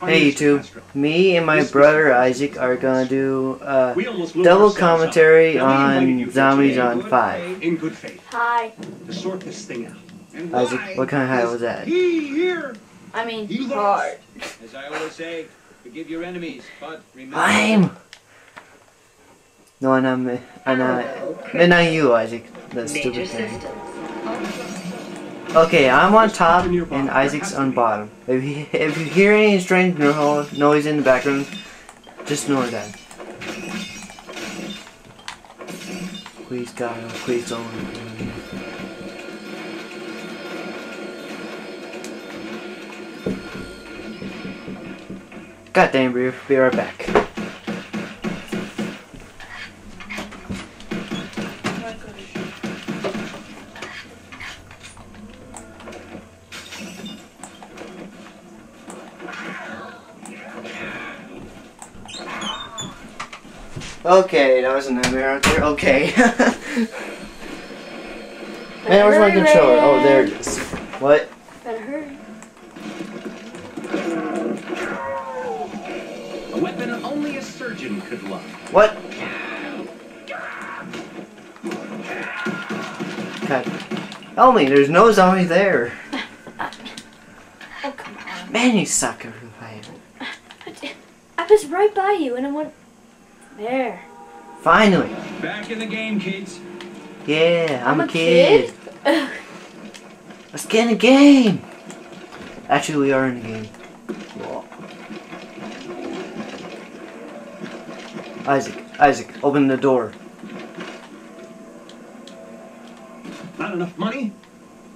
Hey YouTube, me and my brother Isaac are gonna do uh, double commentary on Zombies on 5. In good faith. Hi. To sort this thing out. And Isaac, what kind of hat was that? He here. I mean, You hard. As I always say, forgive your enemies, but remember. I'm! No, not me. I'm not. And not you, Isaac. That's stupid thing. Okay, I'm on top and Isaac's on bottom. If you, if you hear any strange noise in the background, just ignore that. Please God, oh, please don't. God damn, be be right back. Okay, that was a nightmare out there. Okay. Man, where's my controller? Oh, there it is. What? Better hurry. A weapon only a surgeon could love. What? God. Help me, there's no zombie there. Oh, come on. Man, you suck at reviving. I was right by you and I went. There. Finally. Back in the game, kids. Yeah, I'm, I'm a a kid. kid? Let's get in the game. Actually, we are in the game. Whoa. Isaac, Isaac, open the door. Not enough money?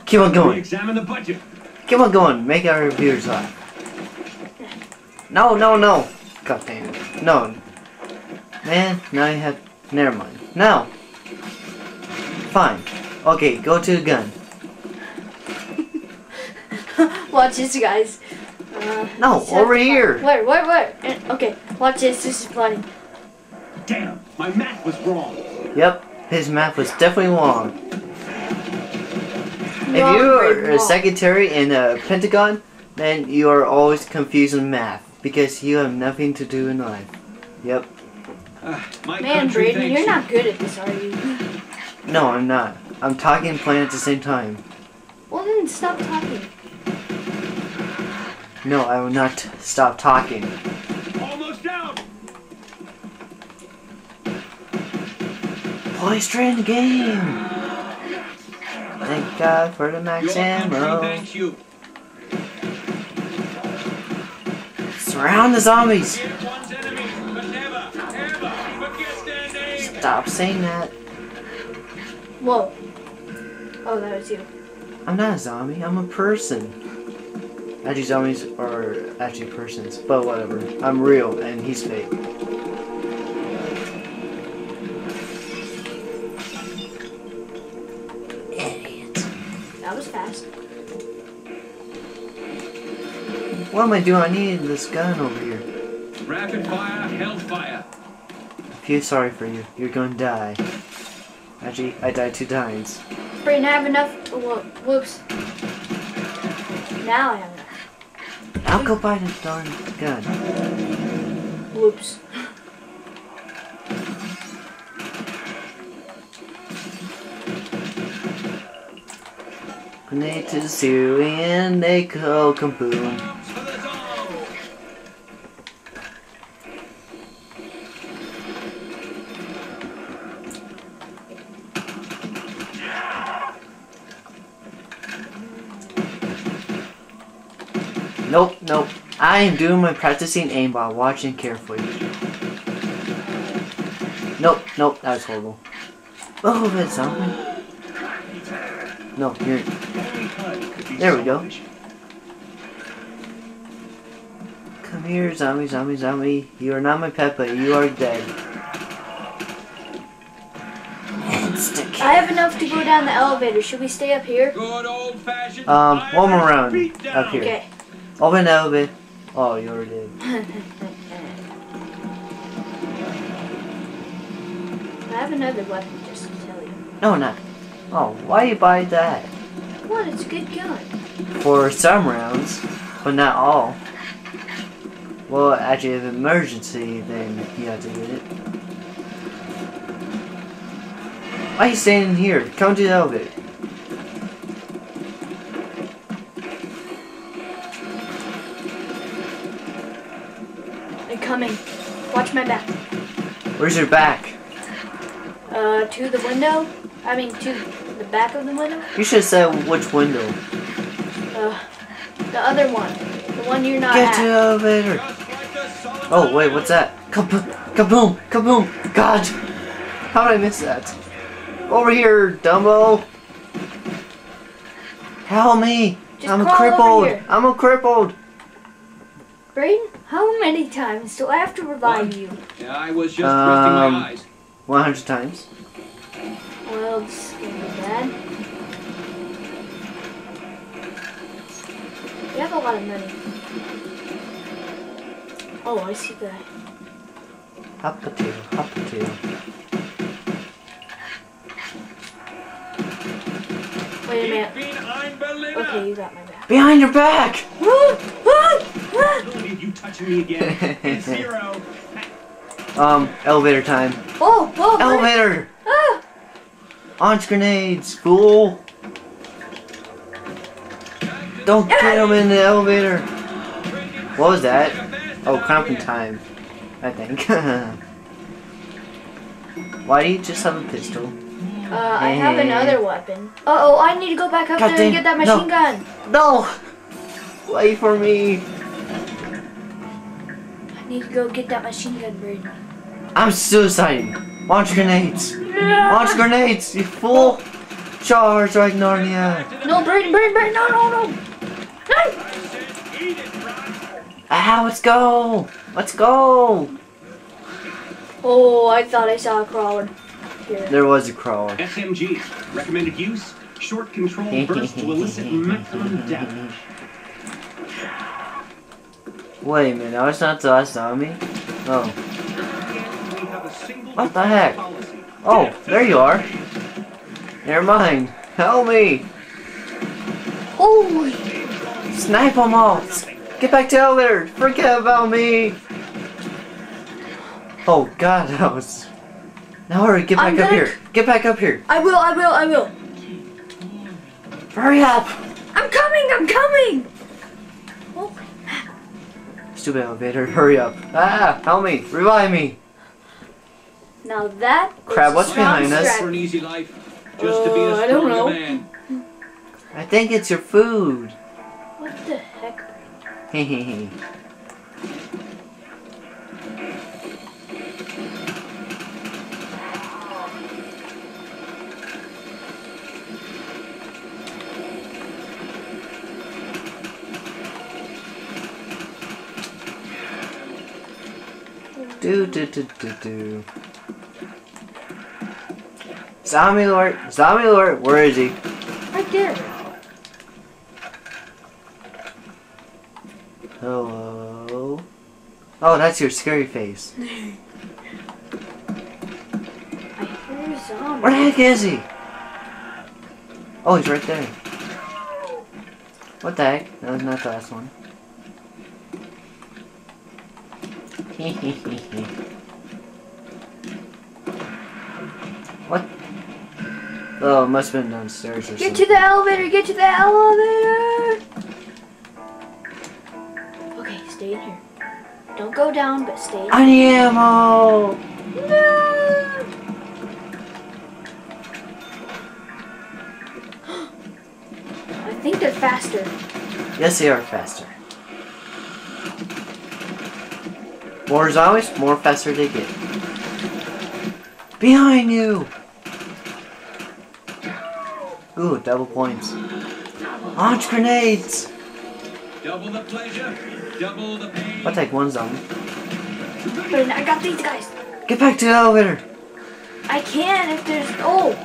Keep on going. Examine the budget. Keep on going. Make our viewers laugh. No, no, no. God damn it. No. Man, now you have. Never mind. No. Fine. Okay, go to the gun. Watch this, guys. Uh, No, set over here. Where, where, where? Okay, watch this. This is funny. Damn, my math was wrong. Yep, his math was definitely wrong. If you are a secretary in a Pentagon, then you are always confused in math because you have nothing to do in life. Yep. Uh, my Man, country Brayden, you're you. not good at this, are you? No, I'm not. I'm talking and playing at the same time. Well, then stop talking. No, I will not stop talking. Almost out. Play straight in the game. Thank God for the max Your country ammo. thanks you. Surround the zombies. Fear one's enemies, but never, ever forget their name. Stop saying that. Whoa. Oh, that was you. I'm not a zombie. I'm a person. Actually, zombies are actually persons, but whatever. I'm real, and he's fake. Idiot. That was fast. What am I doing? I need this gun over here. Rapid fire, hellfire. I feel sorry for you. You're gonna die. Actually, I died two times. Brayden, I have enough. Whoops. Now I have enough. I'll go buy the darn gun. Whoops. Grenade to the they go kaboom. For the zone. Nope, nope. I am doing my practicing aim while watching carefully. Nope, nope, that was horrible. Oh, that's something. No, you're. Only HUD could be There we go. Come here, zombie, zombie, zombie. You are not my pet, but you are dead. I have enough to go down the elevator. Should we stay up here? Good old fashioned. Um, one more round up here. Okay. Open the elevator. Oh, you already did. I have another weapon just to tell you. No, not. Oh, why you buy that? What? It's a good gun. For some rounds, but not all. Well, actually, if emergency, then you have to get it. Why are you standing here? Come to the elevator. I'm coming. Watch my back. Where's your back? Uh, to the window. I mean, to the back of the window. You should have said which window. Uh, the other one. The one you're not Get to at. the elevator. Just like the solid Oh, wait, what's that? Kaboom! Kaboom! Kaboom! God! How did I miss that? Over here, Dumbo! Help me! Just I'm crippled! I'm a crippled! Brayden, how many times do I have to revive One. you? Yeah, I was just Um, resting my eyes. 100 times. Well, this gonna be bad. We have a lot of money. Oh, I see that. Hop potato, hop potato. Wait a minute. Ich bin ein Berliner. Okay, you got my back. Behind your back! Ah, you touching me again. Zero. Um, elevator time. Oh, oh, Elevator! Ah. Launch grenades, fool! Don't get him in the elevator! What was that? Oh, cramping time. I think. Why do you just have a pistol? Uh, I have another weapon. Uh oh, I need to go back up God there damn- and get that no. machine gun. No! Wait for me! I need to go get that machine gun, Brayden. I'm suiciding! Launch grenades! Launch grenades, you fool! Charge, right, Narnia! No, Brayden, Brayden, Brayden, no, no, no. No. Eat it, Ron. Ah, let's go! Let's go! Oh, I thought I saw a crawler. Here. There was a crawler. SMGs. Recommended use. Short control burst to elicit maximum damage. Wait a minute, that was not the last zombie? Oh. We have a single What the heck? Oh, there you are. Never mind. Help me! Holy. Snipe them all! Get back to elevator! Forget about me! Oh god, that was... Now hurry, get back I'm up gonna- here! Get back up here! I will, I will, I will. Hurry up! I'm coming, I'm coming. Oh, Stupid elevator, hurry up. Ah, help me! Revive me! now that Crab, what's a strong behind us? For an easy life. Just to be Uh, a I don't know. man. I think it's your food. What the heck? Hehehe. Do do do do do. Zombie alert! Zombie alert! Where is he? Right there. Hello. Oh, that's your scary face. I hear a zombie. Where the heck is he? Oh, he's right there. What the heck? That was not the last one. what? Oh, it must have been downstairs or Get something. Get to the elevator, get to the elevator. Okay, stay in here. Don't go down, but stay in I need ammo! No! I think they're faster. Yes, they are faster. More zombies, more faster they get. Behind you! Ooh, double points. Launch grenades! Double the pleasure, double the pain. I'll take one zombie. But I got these guys. Get back to the elevator! I can if there's. Oh!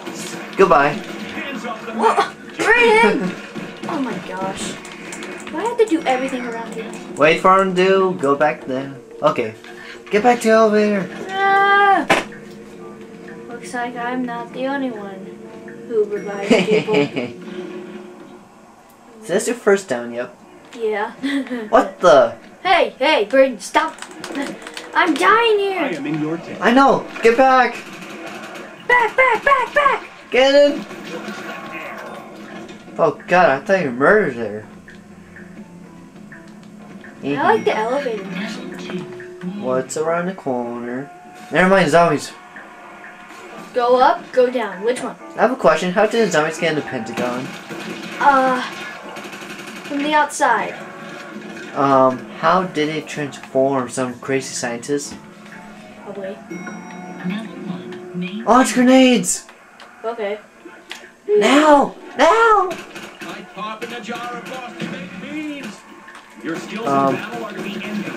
Goodbye. Hands off the Whoa! Right in! Oh my gosh. Do I have to do everything around here? Wait for him to go back there. Okay. Get back to the elevator. Ah! Looks like I'm not the only one who revives people. Is this your first down? Yep. yeah. What the? Hey, hey, Brayden, stop. I'm dying here! I here. am in your tent. I know. Get back. Back, back, back, back. Get in. Oh god, I thought you murdered her. I like the elevator. What's around the corner? Never mind, zombies. Go up, go down. Which one? I have a question. How did the zombies get in the Pentagon? Uh, from the outside. Um, how did it transform some crazy scientist? Probably. Launch grenades! Okay. Now! Now! Like popping a jar of Boston baked beans. Your skills Um. in battle are to be envied.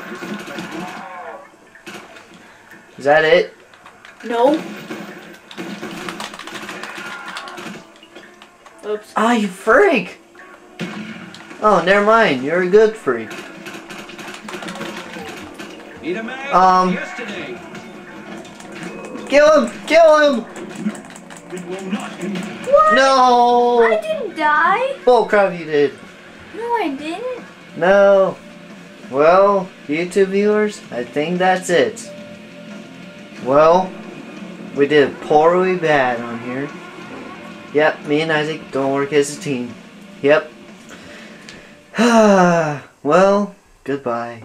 Is that it? No. Oops. Ah, you freak! Oh, never mind. You're a good freak. Need a mag? Um. Yesterday. Kill him! Kill him! It will not end. What? I didn't die. Bull crap, you did. No, I didn't. No. Well, YouTube viewers, I think that's it. Well, we did poorly bad on here. Yep, me and Isaac don't work as a team. Yep. well, goodbye.